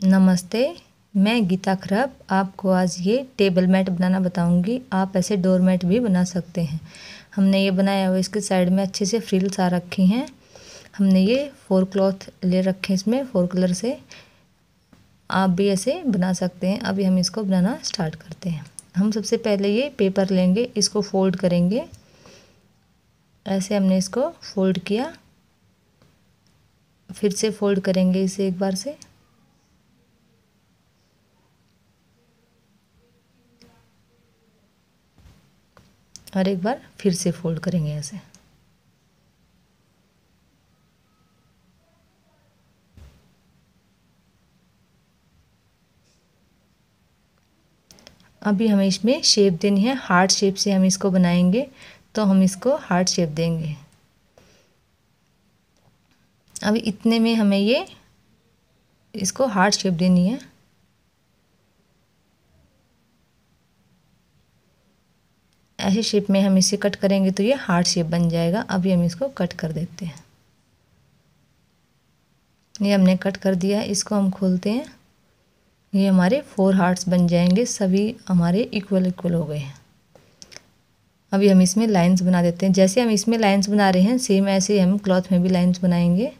नमस्ते, मैं गीता खरब आपको आज ये टेबल मैट बनाना बताऊँगी। आप ऐसे डोर मैट भी बना सकते हैं। हमने ये बनाया हुआ इसके साइड में अच्छे से फ्रिल्स आ रखी हैं। हमने ये फोर क्लॉथ ले रखे हैं इसमें, फोर कलर से। आप भी ऐसे बना सकते हैं। अभी हम इसको बनाना स्टार्ट करते हैं। हम सबसे पहले ये पेपर लेंगे, इसको फोल्ड करेंगे। ऐसे हमने इसको फोल्ड किया। फिर से फोल्ड करेंगे इसे एक बार से। और एक बार फिर से फोल्ड करेंगे ऐसे। अभी हमें इसमें शेप देनी है हार्ट शेप से हम इसको बनाएँगे तो हम इसको हार्ट शेप देंगे। अभी इतने में हमें ये, इसको हार्ट शेप देनी है। ऐसे शेप में हम इसे कट करेंगे तो ये हार्ट शेप बन जाएगा। अभी हम इसको कट कर देते हैं। ये हमने कट कर दिया। इसको हम खोलते हैं। ये हमारे फोर हार्ट्स बन जाएँगे। सभी हमारे इक्वल इक्वल हो गए हैं। अभी हम इसमें लाइंस बना देते हैं। जैसे हम इसमें लाइंस बना रहे हैं सेम ऐसे हम क्लॉथ में भी लाइंस बनाएँगे।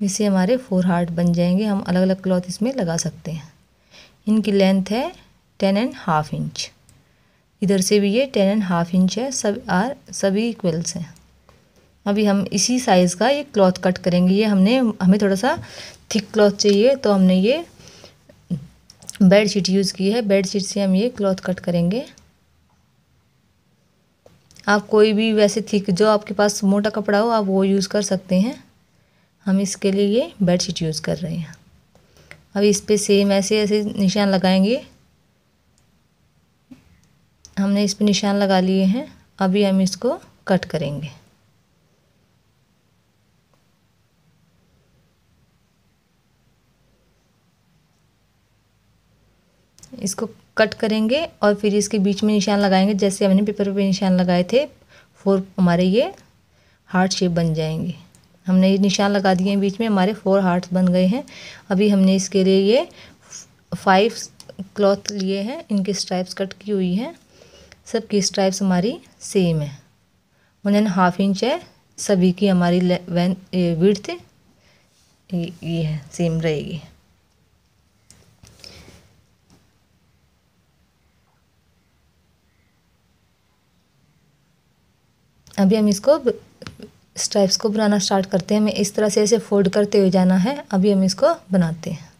इससे हमारे फोर हार्ट बन जाएँगे। हम अलग अलग क्लॉथ इसमें लगा सकते हैं। इनकी लेंथ है टेन एंड हाफ़ इंच इधर से भी ये टेन एंड हाफ़ इंच है, सब आर सभी इक्वल्स हैं। अभी हम इसी साइज़ का ये क्लॉथ कट करेंगे। ये हमने, हमें थोड़ा सा थिक क्लॉथ चाहिए तो हमने ये बेड शीट यूज़ की है। बेड शीट से हम ये क्लॉथ कट करेंगे। आप कोई भी वैसे थिक जो आपके पास मोटा कपड़ा हो, आप वो यूज़ कर सकते हैं। हम इसके लिए ये बेड शीट यूज़ कर रहे हैं। अब इस पर सेम ऐसे ऐसे निशान लगाएँगे। हमने इस पर निशान लगा लिए हैं। अभी हम इसको कट करेंगे। इसको कट करेंगे और फिर इसके बीच में निशान लगाएँगे। जैसे हमने पेपर पे निशान लगाए थे, फोर हमारे ये हार्ट शेप बन जाएँगे। हमने ये निशान लगा दिए हैं बीच में, हमारे फोर हार्ट्स बन गए हैं। अभी हमने इसके लिए ये फाइव क्लॉथ लिए हैं। इनके स्ट्राइप्स कट की हुई हैं। सब की स्ट्राइप्स हमारी सेम है। एंड हाफ़ इंच है, सभी की हमारी वैन विड्थ ये है सेम रहेगी। अभी हम इसको स्ट्राइप्स को बनाना स्टार्ट करते हैं। हमें इस तरह से ऐसे फोल्ड करते हुए जाना है। अभी हम इसको बनाते हैं।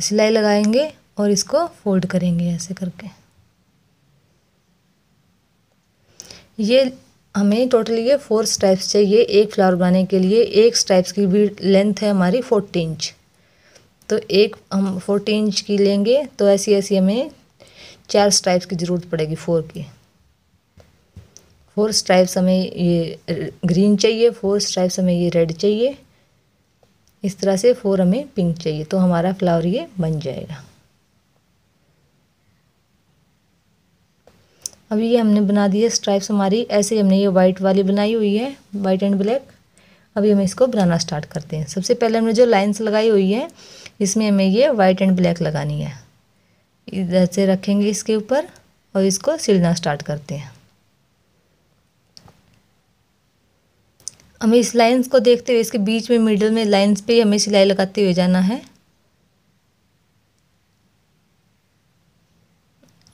सिलाई लगाएँगे। और इसको फोल्ड करेंगे ऐसे करके। ये हमें टोटली ये फोर स्ट्राइप्स चाहिए, एक फ्लावर बनाने के लिए। एक स्ट्राइप्स की भी लेंथ है हमारी फोर्टी इंच तो एक हम फोर्टी इंच की लेंगे तो ऐसी ऐसी हमें चार स्ट्राइप्स की ज़रूरत पड़ेगी फोर की। फोर स्ट्राइप्स हमें ये ग्रीन चाहिए फोर स्ट्राइप्स हमें ये रेड चाहिए। इस तरह से फोर हमें पिंक चाहिए तो हमारा फ्लावर ये बन जाएगा। अभी ये हमने बना दिए स्ट्राइप्स हमारी, ऐसे हमने ये वाइट वाली बनाई हुई है वाइट एंड ब्लैक अभी हम इसको बनाना स्टार्ट करते हैं। सबसे पहले हमने जो लाइंस लगाई हुई है, इसमें हमें ये वाइट एंड ब्लैक लगानी है। इधर से रखेंगे इसके ऊपर और इसको सिलना स्टार्ट करते हैं। हमें इस लाइंस को देखते हुए, इसके बीच में मिडल में लाइंस पे हमें सिलाई लगाते हुए जाना है।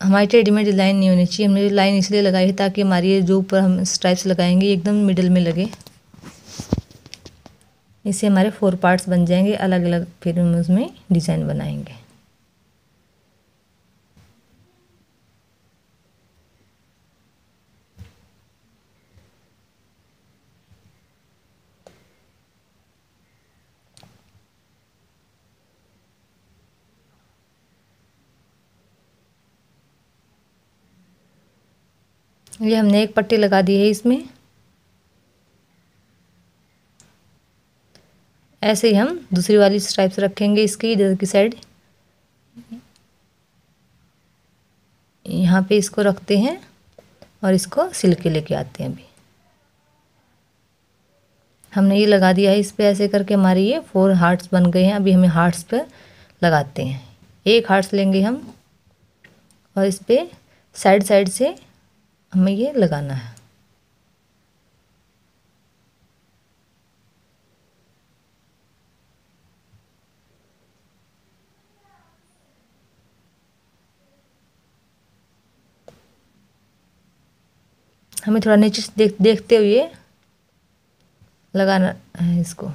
हमारी मेढ़ी लाइन नहीं होनी चाहिए। हमने लाइन इसलिए लगाई है ताकि हमारी जो ऊपर हम स्ट्राइप्स लगाएँगे एकदम मिडल में लगे। इससे हमारे फोर पार्ट्स बन जाएँगे अलग अलग फिर हम उसमें डिज़ाइन बनाएँगे। ये हमने एक पट्टी लगा दी है इसमें। ऐसे ही हम दूसरी वाली स्ट्राइप्स रखेंगे इसकी, इधर की साइड यहाँ पे इसको रखते हैं और इसको सिल के लेके आते हैं अभी। हमने ये लगा दिया है इस पर ऐसे करके हमारे ये फोर हार्ट्स बन गए हैं। अभी हमें हार्ट्स पर लगाते हैं। एक हार्ट्स लेंगे हम और इस पर साइड साइड से हमें ये लगाना है। हमें थोड़ा नीचे से देख, देखते हुए लगाना है इसको।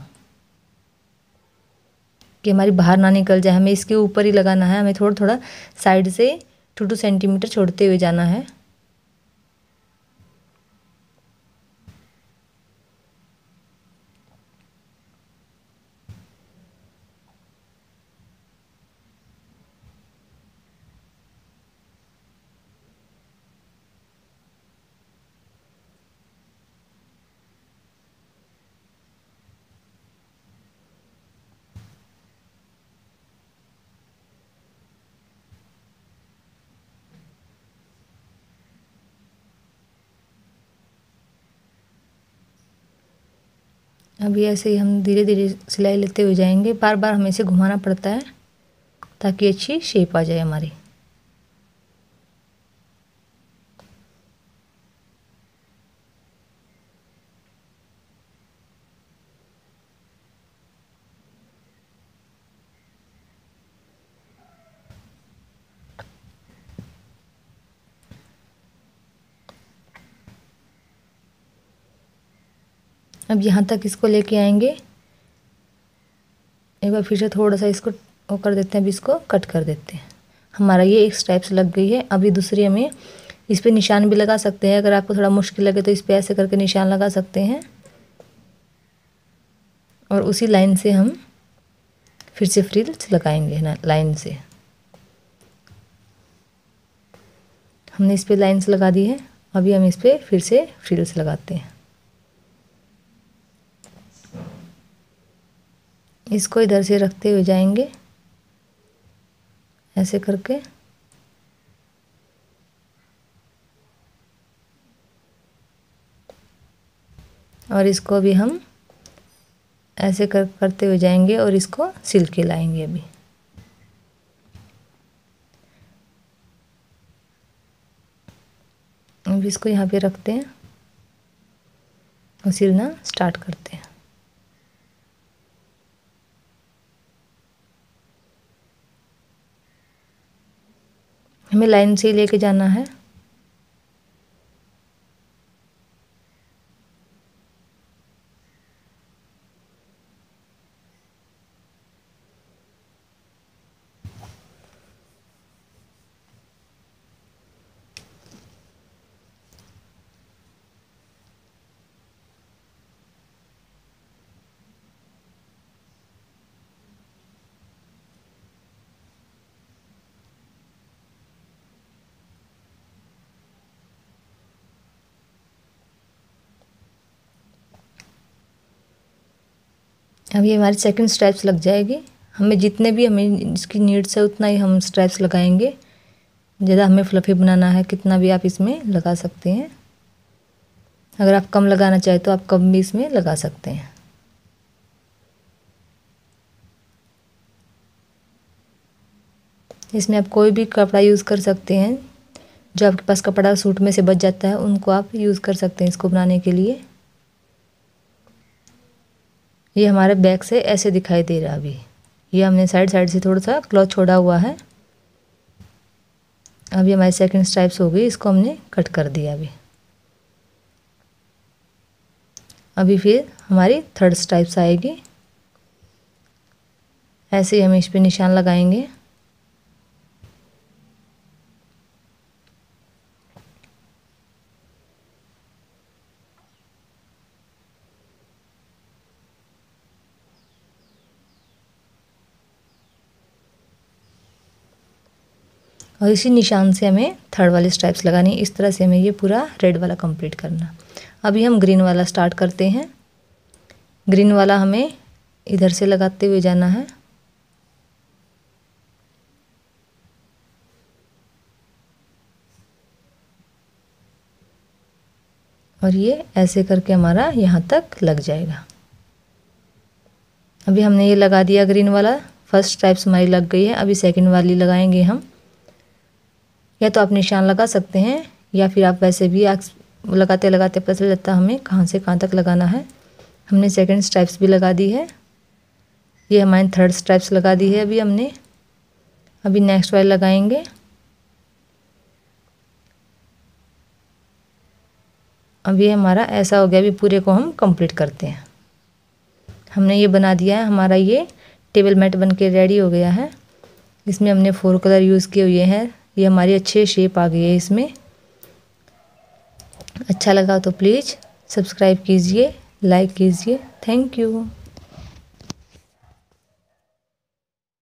कि हमारी बाहर ना निकल जाए, हमें इसके ऊपर ही लगाना है। हमें थोड़ा थोड़ा साइड से टू टू सेंटीमीटर छोड़ते हुए जाना है। अभी ऐसे ही हम धीरे धीरे सिलाई लेते हुए जाएँगे। बार बार हमें इसे घुमाना पड़ता है ताकि अच्छी शेप आ जाए हमारी। अब यहाँ तक इसको लेके आएँगे। एक बार फिर से थोड़ा सा इसको वो कर देते हैं अभी इसको कट कर देते हैं। हमारा ये एक स्टेप्स लग गई है। अभी दूसरी हमें इस पर निशान भी लगा सकते हैं। अगर आपको थोड़ा मुश्किल लगे तो इस पर ऐसे करके निशान लगा सकते हैं। और उसी लाइन से हम फिर से फ्रिल्स लगाएँगे ना लाइन से। हमने इस पर लाइन्स लगा दी है। अभी हम इस पर फिर से फ्रिल्स लगाते हैं। इसको इधर से रखते हुए जाएँगे। ऐसे करके। और इसको भी हम ऐसे कर, करते हुए जाएँगे और इसको सिल के लाएँगे अभी। अब इसको यहाँ पे रखते हैं और सिलना स्टार्ट करते हैं। हमें लाइन से ही लेके जाना है। अब ये हमारी सेकंड स्ट्रैप्स लग जाएगी। हमें जितने भी हमें इसकी नीड्स है, उतना ही हम स्ट्रैप्स लगाएँगे। ज़्यादा हमें फ्लफ़ी बनाना है, कितना भी आप इसमें लगा सकते हैं। अगर आप कम लगाना चाहें तो आप कम भी इसमें लगा सकते हैं। इसमें आप कोई भी कपड़ा यूज़ कर सकते हैं। जो आपके पास कपड़ा सूट में से बच जाता है, उनको आप यूज़ कर सकते हैं इसको बनाने के लिए। ये हमारे बैक से ऐसे दिखाई दे रहा अभी। ये हमने साइड साइड से थोड़ा सा क्लॉथ छोड़ा हुआ है। अभी हमारी सेकंड स्ट्राइप्स हो गई, इसको हमने कट कर दिया अभी। अभी फिर हमारी थर्ड स्ट्राइप्स आएगी। ऐसे ही हम इस पर निशान लगाएँगे। और इसी निशान से हमें थर्ड वाली स्ट्राइप्स लगानी इस तरह से हमें ये पूरा रेड वाला कंप्लीट करना अभी हम ग्रीन वाला स्टार्ट करते हैं। ग्रीन वाला हमें इधर से लगाते हुए जाना है। और ये ऐसे करके हमारा यहाँ तक लग जाएगा। अभी हमने ये लगा दिया ग्रीन वाला। फ़र्स्ट स्ट्राइप्स हमारी लग गई है। अभी सेकंड वाली लगाएँगे हम। या तो आप निशान लगा सकते हैं, या फिर आप वैसे भी लगाते लगाते पता चल जाता हमें कहाँ से कहाँ तक लगाना है। हमने सेकंड स्ट्राइप्स भी लगा दी है। ये हमारे थर्ड स्ट्राइप्स लगा दी है अभी हमने। अभी नेक्स्ट वाली लगाएँगे। अब ये हमारा ऐसा हो गया, अभी पूरे को हम कंप्लीट करते हैं। हमने ये बना दिया है, हमारा ये टेबल मैट बन के रेडी हो गया है। इसमें हमने फोर कलर यूज़ किए हुए हैं। ये हमारी अच्छे शेप आ गई है इसमें। अच्छा लगा तो प्लीज़ सब्सक्राइब कीजिए लाइक कीजिए। Thank you